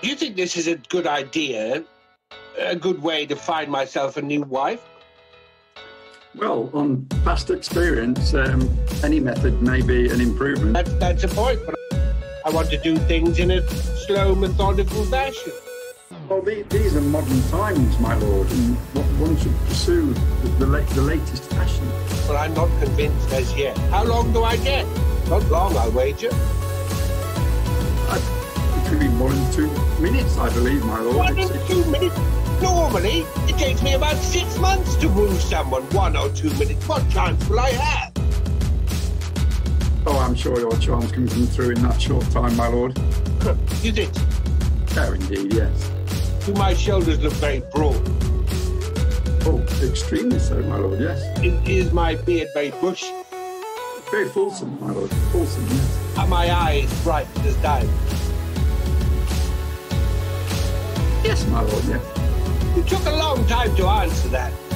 Do you think this is a good idea? A good way to find myself a new wife? Well, on past experience, um, any method may be an improvement. That's, that's the point, but I want to do things in a slow, methodical fashion. Well, the, these are modern times, my lord, and one should pursue the, the, la- the latest fashion. But I'm not convinced as yet. How long do I get? Not long, I'll wager. I, between one and two minutes, I believe, my lord. One It's- and two minutes? Normally, it takes me about six months to woo someone. One or two minutes. What chance will I have? Oh, I'm sure your charms can come through in that short time, my lord. You think? Fair indeed, yes. Do my shoulders look very broad? Oh, extremely so, my lord, yes. Is, is my beard very bush? Very fulsome, my lord. Fulsome, yes. Are my eyes bright as diamonds? My yes. You took a long time to answer that.